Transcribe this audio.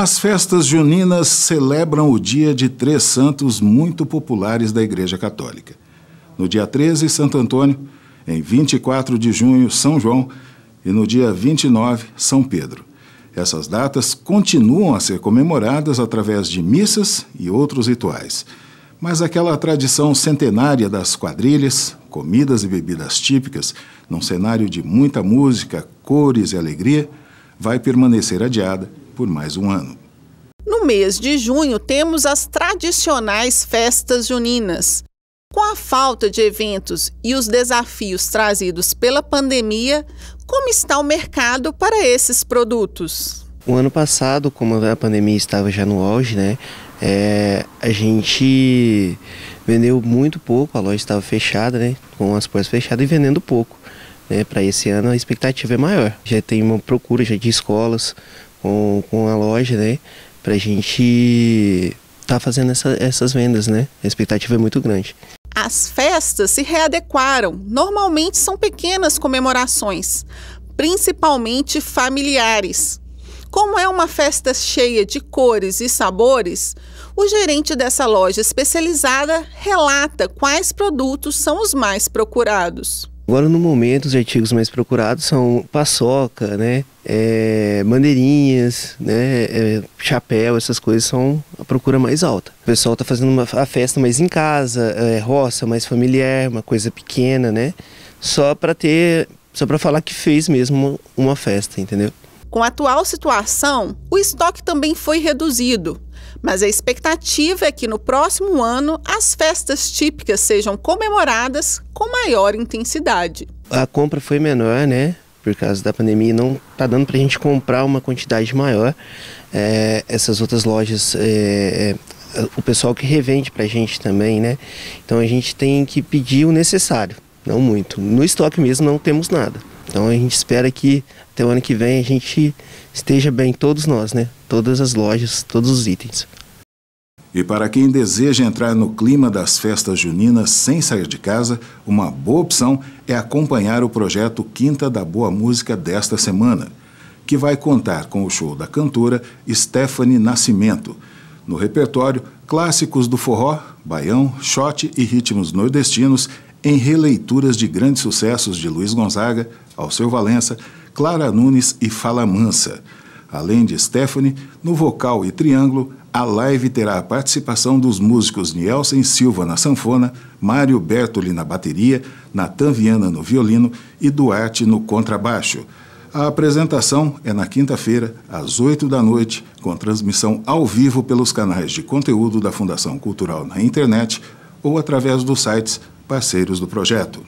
As festas juninas celebram o dia de três santos muito populares da Igreja Católica. No dia 13, Santo Antônio, em 24 de junho, São João e no dia 29, São Pedro. Essas datas continuam a ser comemoradas através de missas e outros rituais. Mas aquela tradição centenária das quadrilhas, comidas e bebidas típicas, num cenário de muita música, cores e alegria, vai permanecer adiada por mais um ano. No mês de junho, temos as tradicionais festas juninas. Com a falta de eventos e os desafios trazidos pela pandemia, como está o mercado para esses produtos? O ano passado, como a pandemia estava já no auge, né, é, a gente vendeu muito pouco, a loja estava fechada, né, com as portas fechadas e vendendo pouco. Né, para esse ano a expectativa é maior. Já tem uma procura já de escolas, com, com a loja, né? Para a gente tá fazendo essa, essas vendas, né? A expectativa é muito grande. As festas se readequaram. Normalmente são pequenas comemorações, principalmente familiares. Como é uma festa cheia de cores e sabores, o gerente dessa loja especializada relata quais produtos são os mais procurados. Agora, no momento, os artigos mais procurados são paçoca, né? É, bandeirinhas, né? É, chapéu, essas coisas são a procura mais alta. O pessoal está fazendo uma, a festa mais em casa, é, roça mais familiar, uma coisa pequena, né? Só para ter, só para falar que fez mesmo uma festa, entendeu? Com a atual situação, o estoque também foi reduzido, mas a expectativa é que no próximo ano as festas típicas sejam comemoradas com maior intensidade. A compra foi menor, né? Por causa da pandemia, não está dando para a gente comprar uma quantidade maior. É, essas outras lojas, é, é, o pessoal que revende para a gente também, né? Então a gente tem que pedir o necessário, não muito. No estoque mesmo não temos nada. Então a gente espera que até o ano que vem a gente esteja bem, todos nós, né? Todas as lojas, todos os itens. E para quem deseja entrar no clima das festas juninas sem sair de casa, uma boa opção é acompanhar o projeto Quinta da Boa Música desta semana, que vai contar com o show da cantora Stephanie Nascimento. No repertório, clássicos do forró, baião, shot e ritmos nordestinos em releituras de grandes sucessos de Luiz Gonzaga, Alceu Valença, Clara Nunes e Fala Mansa. Além de Stephanie, no vocal e triângulo, a live terá a participação dos músicos Nielsen Silva na sanfona, Mário Bertoli na bateria, Natan Viana no violino e Duarte no contrabaixo. A apresentação é na quinta-feira, às 8 da noite, com transmissão ao vivo pelos canais de conteúdo da Fundação Cultural na internet ou através dos sites parceiros do projeto.